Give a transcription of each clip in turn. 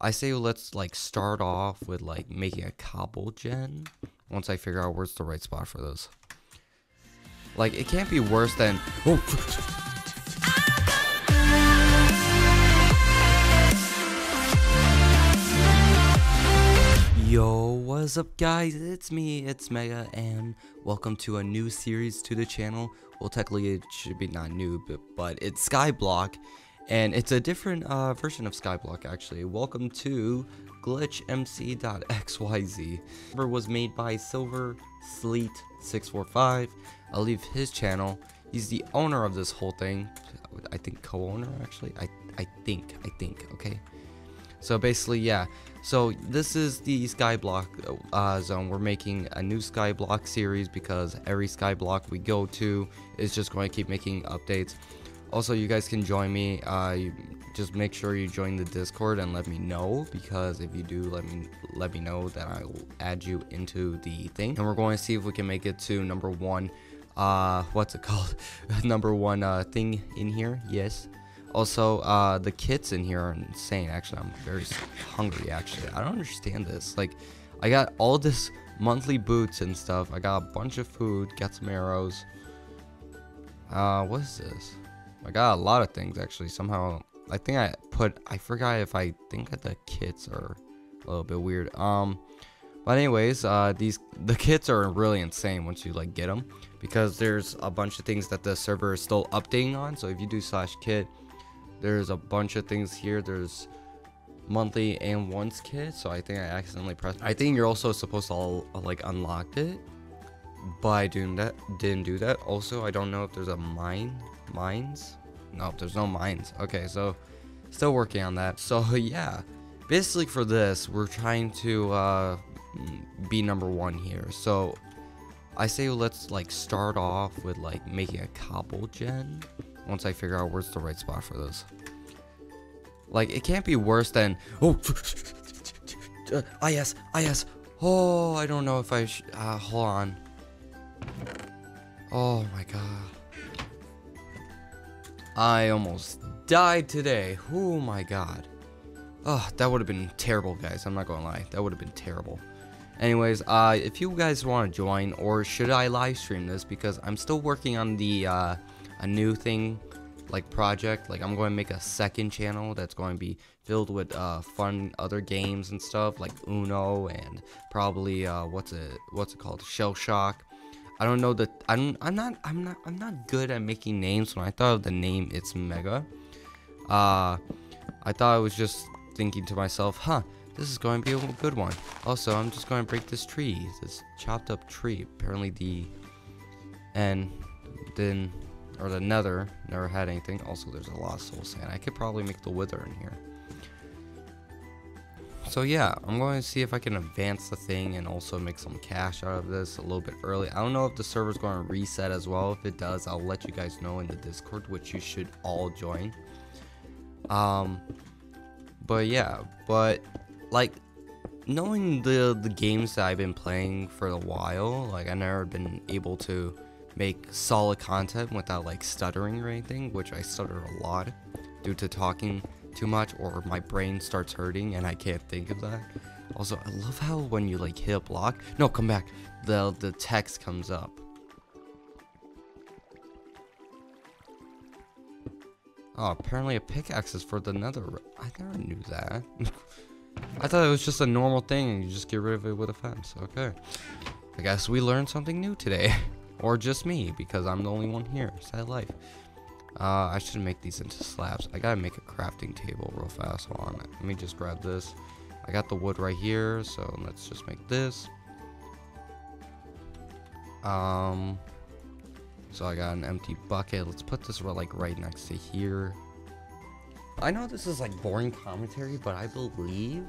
I say let's like start off with like making a cobble gen once I figure out where's the right spot for this. Like it can't be worse than oh Yo, what's up guys? It's me, it's Mega, and welcome to a new series to the channel. Well, technically it should be not new, but, but it's Skyblock, and it's a different uh, version of Skyblock actually. Welcome to glitchmc.xyz. It was made by Silver Sleet 645. I'll leave his channel. He's the owner of this whole thing. I think co-owner actually. I I think I think okay. So basically, yeah. So this is the Skyblock uh, zone. We're making a new Skyblock series because every Skyblock we go to is just going to keep making updates. Also, you guys can join me. Uh, just make sure you join the Discord and let me know because if you do, let me let me know that I will add you into the thing. And we're going to see if we can make it to number one. Uh, what's it called? number one uh, thing in here. Yes. Also, uh, the kits in here are insane. Actually, I'm very hungry. Actually, I don't understand this. Like, I got all this monthly boots and stuff. I got a bunch of food. Got some arrows. Uh, what is this? I got a lot of things actually. Somehow, I think I put. I forgot if I think that the kits are a little bit weird. Um, but anyways, uh, these the kits are really insane once you like get them because there's a bunch of things that the server is still updating on. So if you do slash kit there's a bunch of things here. There's monthly and once kit. So I think I accidentally pressed. I think you're also supposed to uh, like unlock it. But I didn't that didn't do that. Also, I don't know if there's a mine mines. No, there's no mines. Okay, so still working on that. So yeah, basically for this, we're trying to uh, be number one here. So I say let's like start off with like making a cobble gen once I figure out where's the right spot for this. Like, it can't be worse than... Oh! uh, IS! IS! Oh, I don't know if I should... Uh, hold on. Oh my god. I almost died today. Oh my god. Oh, that would have been terrible, guys. I'm not gonna lie. That would have been terrible. Anyways, uh, if you guys want to join, or should I live stream this? Because I'm still working on the, uh, a new thing like project like i'm going to make a second channel that's going to be filled with uh, fun other games and stuff like uno and probably uh, what's it what's it called shell shock i don't know that i'm i'm not i'm not i'm not good at making names. When i thought of the name it's mega. Uh i thought i was just thinking to myself huh this is going to be a good one. Also i'm just going to break this tree. This chopped up tree. Apparently the and then or the nether never had anything. Also there's a lot of soul sand. I could probably make the wither in here so yeah i'm going to see if i can advance the thing and also make some cash out of this a little bit early. I don't know if the server's going to reset as well. If it does i'll let you guys know in the discord which you should all join. Um but yeah but like knowing the the games that i've been playing for a while like i never been able to make solid content without like stuttering or anything, which I stutter a lot due to talking too much or my brain starts hurting and I can't think of that. Also, I love how when you like hit a block, no, come back, the the text comes up. Oh, apparently a pickaxe is for the nether. I never knew that. I thought it was just a normal thing and you just get rid of it with a fence. Okay. I guess we learned something new today. Or just me, because I'm the only one here. Sad life. Uh, I should make these into slabs. I gotta make a crafting table real fast. Hold on. Let me just grab this. I got the wood right here, so let's just make this. Um, so I got an empty bucket. Let's put this like right next to here. I know this is like boring commentary, but I believe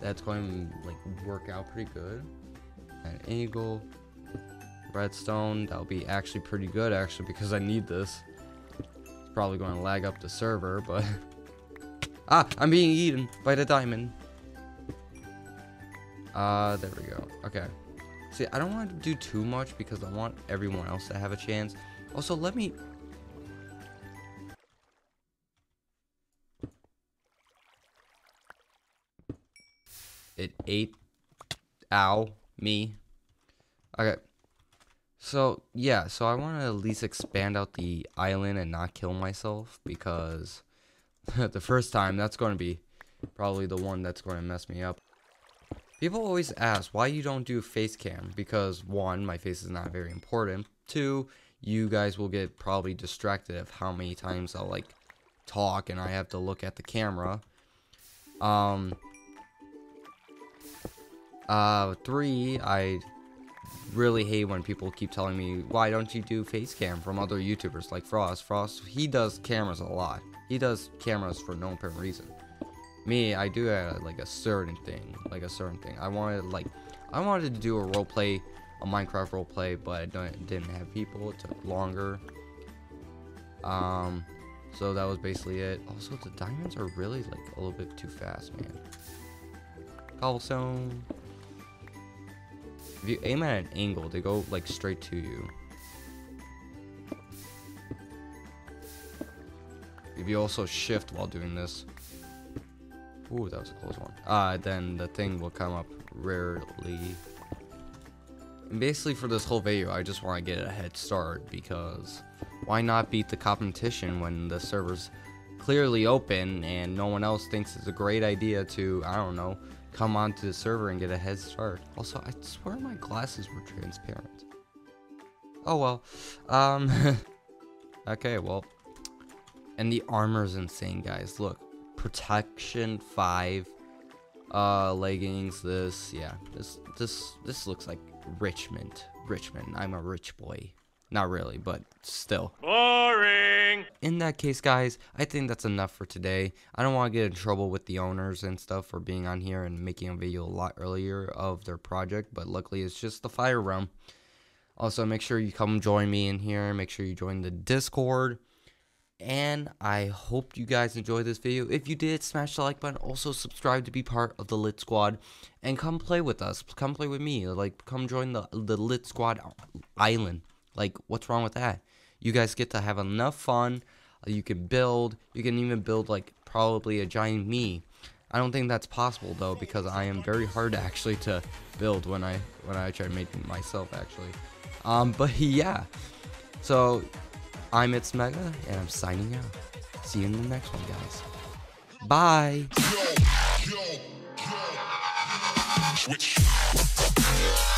that's going to like work out pretty good. An eagle redstone. That'll be actually pretty good, actually, because I need this. Probably going to lag up the server, but... ah, I'm being eaten by the diamond. Uh, there we go. Okay. See, I don't want to do too much because I want everyone else to have a chance. Also, let me... it ate. Ow. Me. Okay. So, yeah, so I want to at least expand out the island and not kill myself because the first time that's going to be probably the one that's going to mess me up. People always ask why you don't do face cam because one, my face is not very important. Two, you guys will get probably distracted of how many times I'll like talk and I have to look at the camera. Um uh three, I really hate when people keep telling me why don't you do face cam from other YouTubers like Frost. Frost he does cameras a lot. He does cameras for no apparent reason me, I do a, like a certain thing, like a certain thing. I wanted like, I wanted to do a role play, a Minecraft role play, but I don't, didn't have people. It took longer. Um, so that was basically it. Also, the diamonds are really like a little bit too fast, man. Cobblestone. If you aim at an angle, they go like straight to you. If you also shift while doing this, Ooh, that was a close one. Uh, then the thing will come up rarely. And basically for this whole video, I just want to get a head start because why not beat the competition when the server's clearly open and no one else thinks it's a great idea to, I don't know, come onto the server and get a head start. Also, I swear my glasses were transparent. Oh well. Um, okay, well. And the armor's insane, guys. Look, protection 5 uh leggings this yeah this this this looks like richmond richmond i'm a rich boy not really but still boring in that case guys i think that's enough for today i don't want to get in trouble with the owners and stuff for being on here and making a video a lot earlier of their project but luckily it's just the fire realm also make sure you come join me in here make sure you join the discord and I hope you guys enjoyed this video. If you did, smash the like button. Also, subscribe to be part of the Lit Squad. And come play with us. Come play with me. Like, come join the, the Lit Squad island. Like, what's wrong with that? You guys get to have enough fun. You can build. You can even build, like, probably a giant me. I don't think that's possible, though, because I am very hard actually to build when I when I try to make myself, actually. Um, but yeah. So, I'm ItzMega, and I'm signing out. See you in the next one, guys. Bye. Yo, yo, yo.